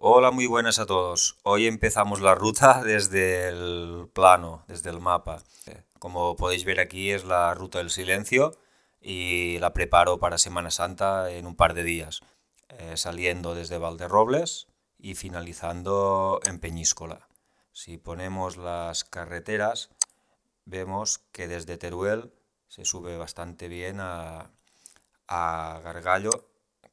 Hola, muy buenas a todos. Hoy empezamos la ruta desde el plano, desde el mapa. Como podéis ver aquí es la ruta del silencio y la preparo para Semana Santa en un par de días, eh, saliendo desde Valderrobles y finalizando en Peñíscola. Si ponemos las carreteras, vemos que desde Teruel se sube bastante bien a, a Gargallo,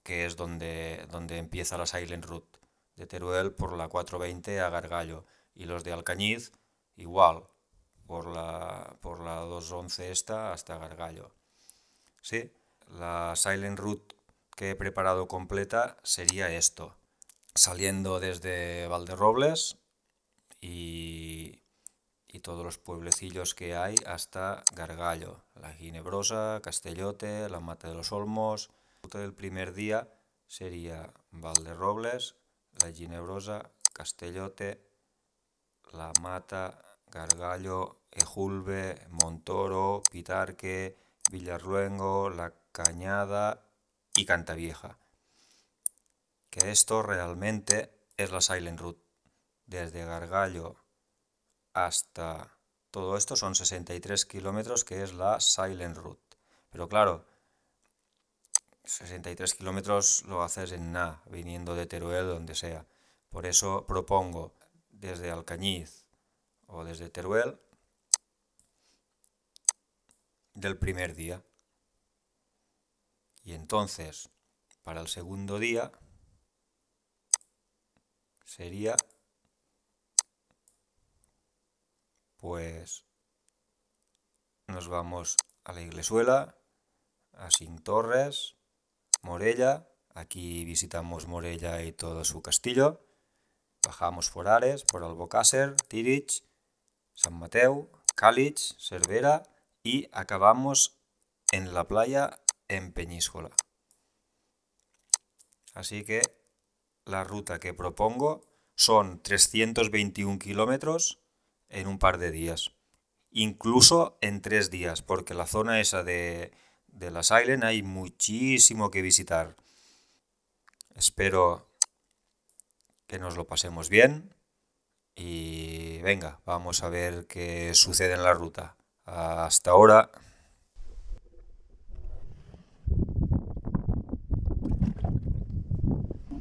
que es donde, donde empieza la Silent Route de Teruel por la 420 a Gargallo y los de Alcañiz igual por la, por la 211 esta hasta Gargallo. Sí, la Silent Route que he preparado completa sería esto, saliendo desde Valderrobles y, y todos los pueblecillos que hay hasta Gargallo, la Ginebrosa, Castellote, la Mata de los Olmos. El primer día sería Valderrobles, la Ginebrosa, Castellote, La Mata, Gargallo, Ejulbe, Montoro, Pitarque, Villarluengo, La Cañada y Cantavieja. Que esto realmente es la Silent Route. Desde Gargallo hasta todo esto son 63 kilómetros que es la Silent Route. Pero claro, 63 kilómetros lo haces en nada, viniendo de Teruel, donde sea. Por eso propongo desde Alcañiz o desde Teruel del primer día. Y entonces, para el segundo día, sería, pues, nos vamos a la Iglesuela, a Sin Torres, Morella. Aquí visitamos Morella y todo su castillo. Bajamos Forares, por Albocácer, Tirich, San Mateo, Cálich, Cervera y acabamos en la playa en Peñíscola. Así que la ruta que propongo son 321 kilómetros en un par de días. Incluso en tres días, porque la zona esa de de las Island hay muchísimo que visitar. Espero que nos lo pasemos bien y venga, vamos a ver qué sucede en la ruta. Hasta ahora.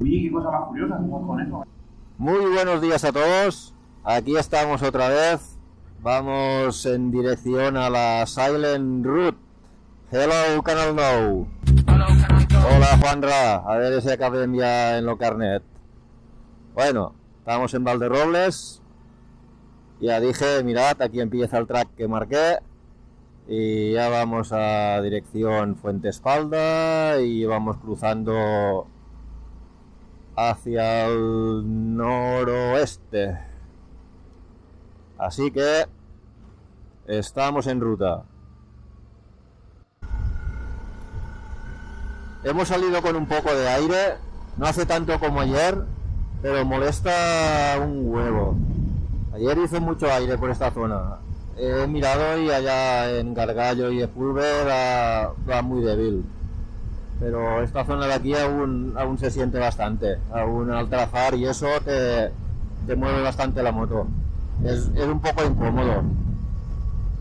qué cosa más curiosa con eso. Muy buenos días a todos. Aquí estamos otra vez. Vamos en dirección a la Silent Route Hello, Canal No. Hola, Juanra. A ver si acabem ya en lo carnet. Bueno, estamos en Valderrobles. Ya dije, mirad, aquí empieza el track que marqué. Y ya vamos a dirección Fuente Espalda y vamos cruzando hacia el noroeste. Así que estamos en ruta. Hemos salido con un poco de aire, no hace tanto como ayer, pero molesta un huevo. Ayer hizo mucho aire por esta zona. He mirado y allá en Gargallo y Epulver va, muy débil. Pero esta zona de aquí aún, aún se siente bastante. Aún al trazar y eso te, mueve bastante la moto. Es, es un poco incómodo.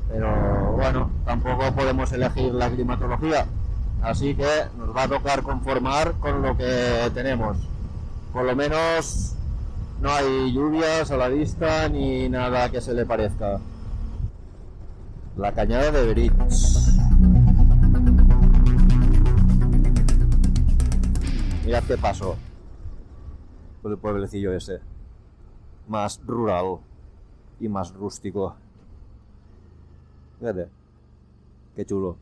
Pero bueno, tampoco podemos elegir la climatología. Así que nos va a tocar conformar con lo que tenemos. Por lo menos no hay lluvias a la vista ni nada que se le parezca. La cañada de Bridge. Mirad qué pasó por el pueblecillo ese. Más rural y más rústico. Fíjate. Qué chulo.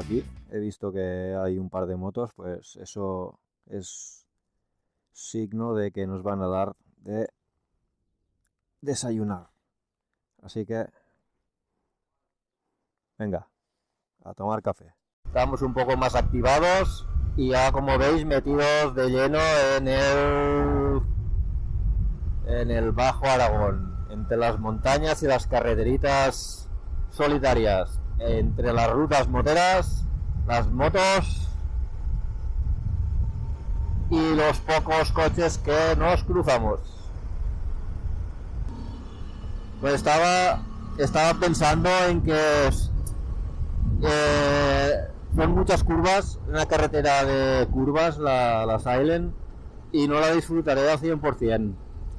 Aquí. He visto que hay un par de motos, pues eso es signo de que nos van a dar de desayunar. Así que, venga, a tomar café. Estamos un poco más activados y ya como veis metidos de lleno en el en el Bajo Aragón, entre las montañas y las carreteritas solitarias, entre las rutas moteras, las motos y los pocos coches que nos cruzamos. Pues estaba, estaba pensando en que eh, son muchas curvas, una carretera de curvas, la, la Silent, y no la disfrutaré al 100%.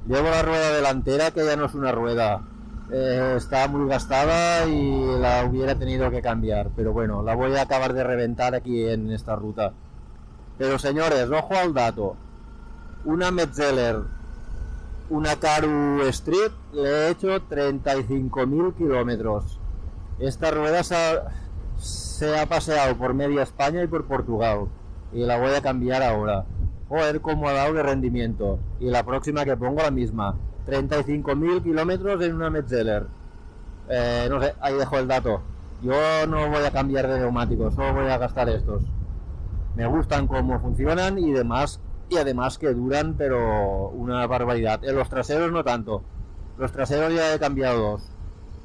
Llevo la rueda delantera que ya no es una rueda, eh, está muy gastada y la hubiera tenido que cambiar, pero bueno, la voy a acabar de reventar aquí en esta ruta. Pero señores, ojo al dato. Una Metzeler, una Caru Street, le he hecho 35.000 kilómetros. Esta rueda se ha, se ha paseado por media España y por Portugal. Y la voy a cambiar ahora. Joder, cómo ha dado de rendimiento. Y la próxima que pongo la misma. 35.000 kilómetros en una Metzeler. Eh, no sé, ahí dejo el dato. Yo no voy a cambiar de neumáticos, solo voy a gastar estos. Me gustan cómo funcionan y demás, y además que duran, pero una barbaridad. En los traseros no tanto. Los traseros ya he cambiado dos.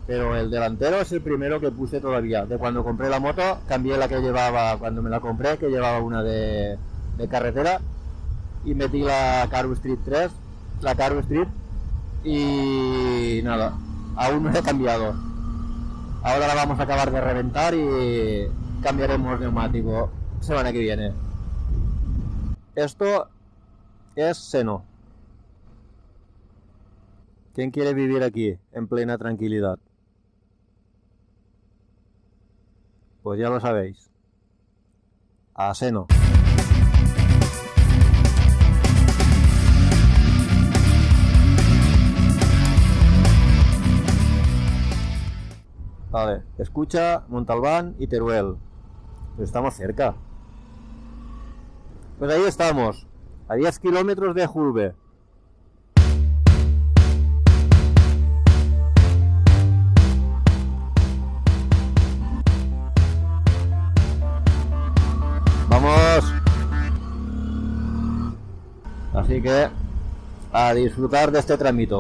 Pero el delantero es el primero que puse todavía. De cuando compré la moto, cambié la que llevaba cuando me la compré, que llevaba una de, de carretera. Y metí la Caru Street 3, la Caru Street, y nada, aún no he cambiado. Ahora la vamos a acabar de reventar y cambiaremos neumático semana que viene. Esto es seno. ¿Quién quiere vivir aquí en plena tranquilidad? Pues ya lo sabéis. A seno. Vale, escucha Montalbán y Teruel. Estamos cerca. Pues ahí estamos, a 10 kilómetros de Julbe. ¡Vamos! Así que a disfrutar de este trámite.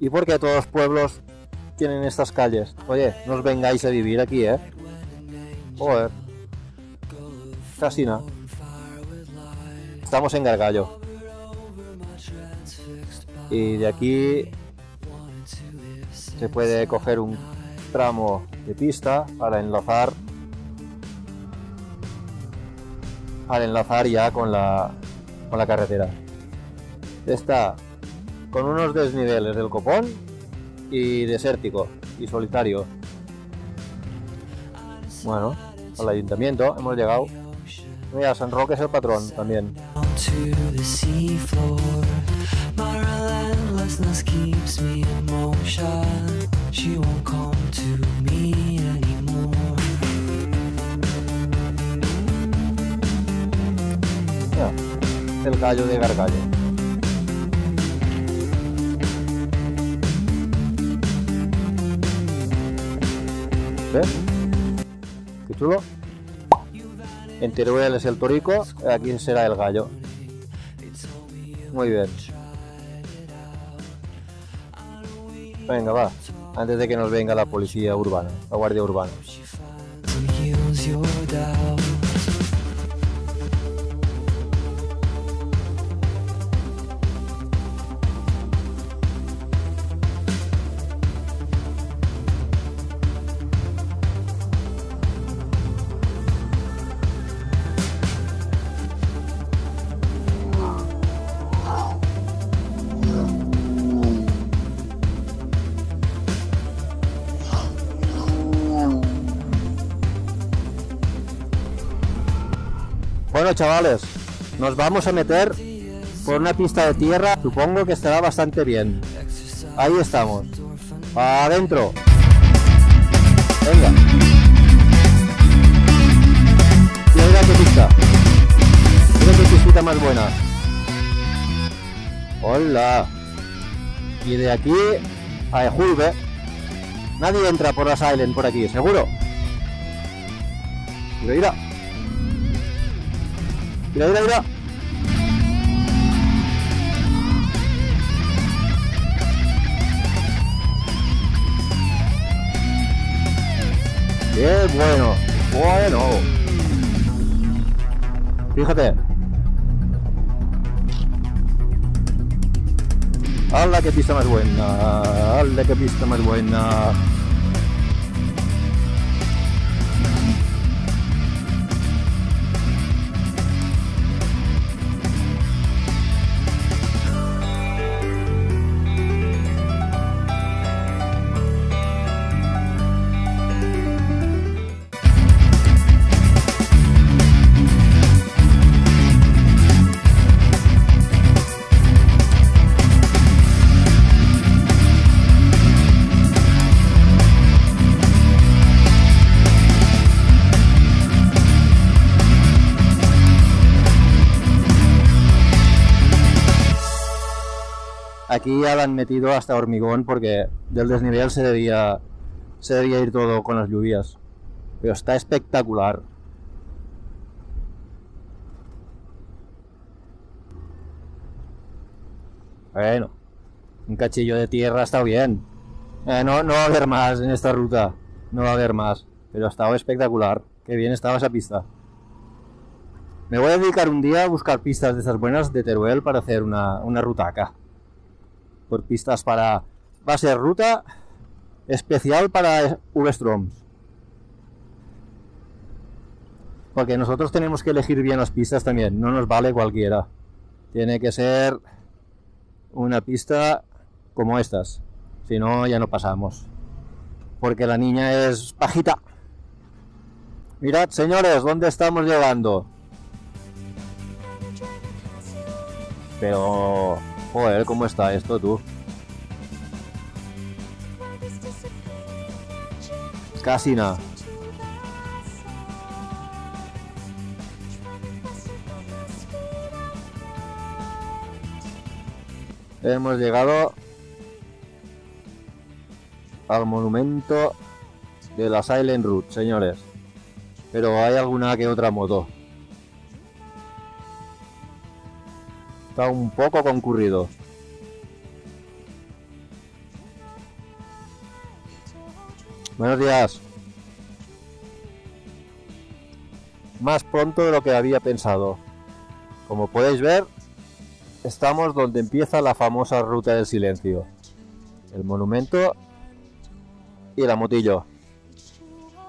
¿Y por qué todos los pueblos tienen estas calles? Oye, no os vengáis a vivir aquí, ¿eh? Joder. Casi nada. Estamos en Gargallo. Y de aquí se puede coger un tramo de pista para enlazar para enlazar ya con la, con la carretera. Está con unos desniveles del copón y desértico y solitario. Bueno, al ayuntamiento hemos llegado. Mira, San Roque es el patrón también. el gallo de Gargallo. ¿Ves? Qué chulo. En Teruel es el torico, aquí será el gallo. Muy bien. Venga, va. Antes de que nos venga la policía urbana, la guardia urbana. Bueno, chavales, nos vamos a meter por una pista de tierra. Supongo que estará bastante bien. Ahí estamos. Adentro. Venga. Mira qué pista. Mira qué pistita más buena. ¡Hola! Y de aquí a Ejulbe. Nadie entra por las Island por aquí, ¿seguro? Mira, mira. Mira, mira, mira. ¡Qué bueno! Bueno. Fíjate. ¡Hala, qué pista más buena! ¡Hala, qué pista más buena! Aquí ya la han metido hasta hormigón porque del desnivel se debía, se debía ir todo con las lluvias. Pero está espectacular. Bueno, un cachillo de tierra está bien. Eh, no, no va a haber más en esta ruta. No va a haber más. Pero ha estado espectacular. Qué bien estaba esa pista. Me voy a dedicar un día a buscar pistas de esas buenas de Teruel para hacer una, una ruta acá por pistas para... Va a ser ruta especial para V-Stroms. Porque nosotros tenemos que elegir bien las pistas también, no nos vale cualquiera. Tiene que ser una pista como estas, si no ya no pasamos. Porque la niña es bajita. Mirad, señores, ¿dónde estamos llegando? Pero Joder, ¿cómo está esto tú? Casi nada. Hemos llegado al monumento de la Silent Route, señores. Pero hay alguna que otra moto. Un poco concurrido. Buenos días. Más pronto de lo que había pensado. Como podéis ver, estamos donde empieza la famosa ruta del silencio. El monumento y la motillo.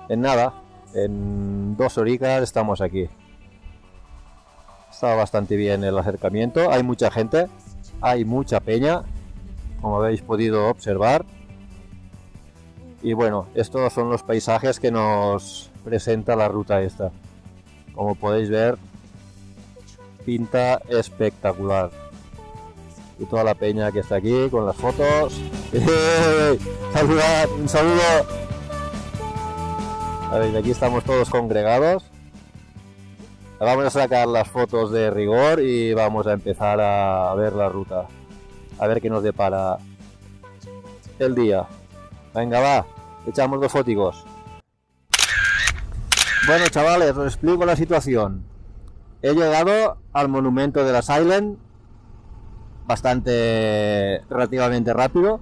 En nada, en dos horitas estamos aquí. Está bastante bien el acercamiento. Hay mucha gente, hay mucha peña, como habéis podido observar. Y bueno, estos son los paisajes que nos presenta la ruta esta. Como podéis ver, pinta espectacular. Y toda la peña que está aquí con las fotos. ¡Saludad! ¡Un saludo! A ver, aquí estamos todos congregados. Vamos a sacar las fotos de rigor y vamos a empezar a ver la ruta. A ver qué nos depara el día. Venga, va. Echamos dos fóticos. Bueno, chavales, os explico la situación. He llegado al monumento de la Silent bastante relativamente rápido.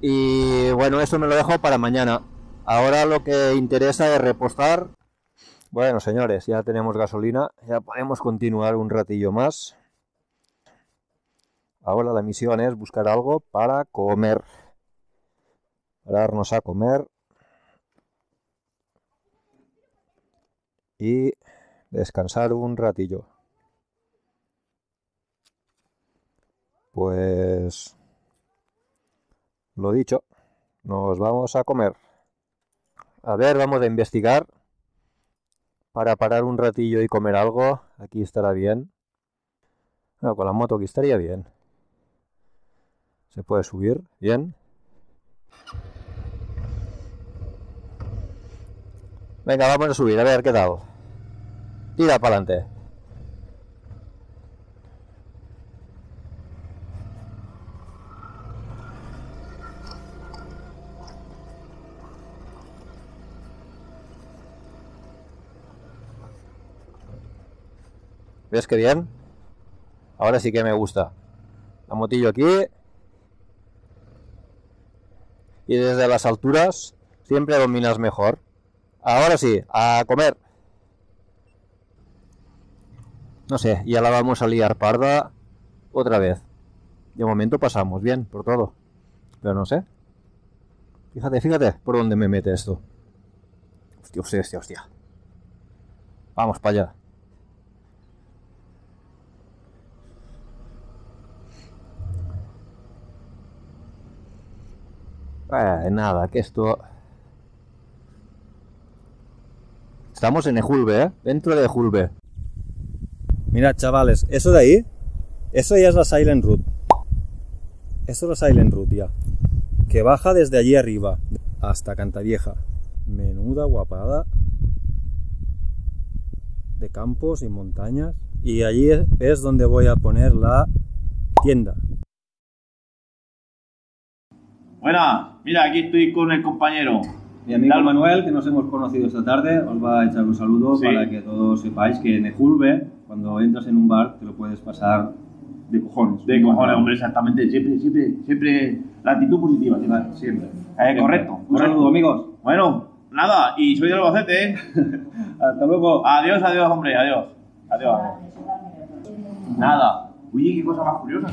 Y bueno, eso me lo dejo para mañana. Ahora lo que interesa es repostar bueno, señores, ya tenemos gasolina, ya podemos continuar un ratillo más. Ahora la misión es buscar algo para comer. Pararnos a comer. Y descansar un ratillo. Pues... Lo dicho, nos vamos a comer. A ver, vamos a investigar para parar un ratillo y comer algo, aquí estará bien. con la moto aquí estaría bien. Se puede subir, bien. Venga, vamos a subir, a ver qué tal. Tira para adelante. ¿Ves qué bien? Ahora sí que me gusta. La motillo aquí. Y desde las alturas siempre dominas mejor. Ahora sí, a comer. No sé, ya la vamos a liar parda otra vez. De momento pasamos bien por todo. Pero no sé. Fíjate, fíjate por dónde me mete esto. Hostia, hostia, hostia, hostia. Vamos para allá. Eh, nada, que esto... Estamos en Ejulbe, ¿eh? Dentro de Ejulbe. Mirad, chavales, eso de ahí, eso ya es la Silent Route. Eso es la Silent Route ya. Que baja desde allí arriba hasta Cantavieja. Menuda guapada de campos y montañas. Y allí es donde voy a poner la tienda. Buena, mira, aquí estoy con el compañero. Mi amigo Manuel, que nos hemos conocido esta tarde, os va a echar un saludo Sí. para que todos sepáis que en Ejulbe, cuando entras en un bar, te lo puedes pasar de cojones. De cojones, hombre, exactamente. Siempre, siempre, siempre la actitud positiva. siempre. Siempre. Eh, correcto. Un correcto. saludo, amigos. Bueno, nada, y soy de Albacete, ¿eh? Hasta luego. Adiós, adiós, hombre, adiós. Adiós. Nada. Oye, qué cosa más curiosa.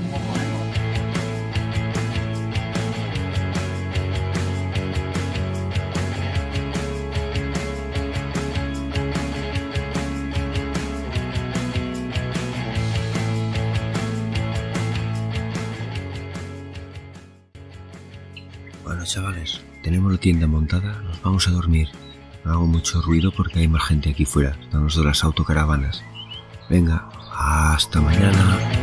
Chavales, tenemos la tienda montada, nos vamos a dormir. No hago mucho ruido porque hay más gente aquí fuera. Están las autocaravanas. Venga, hasta mañana.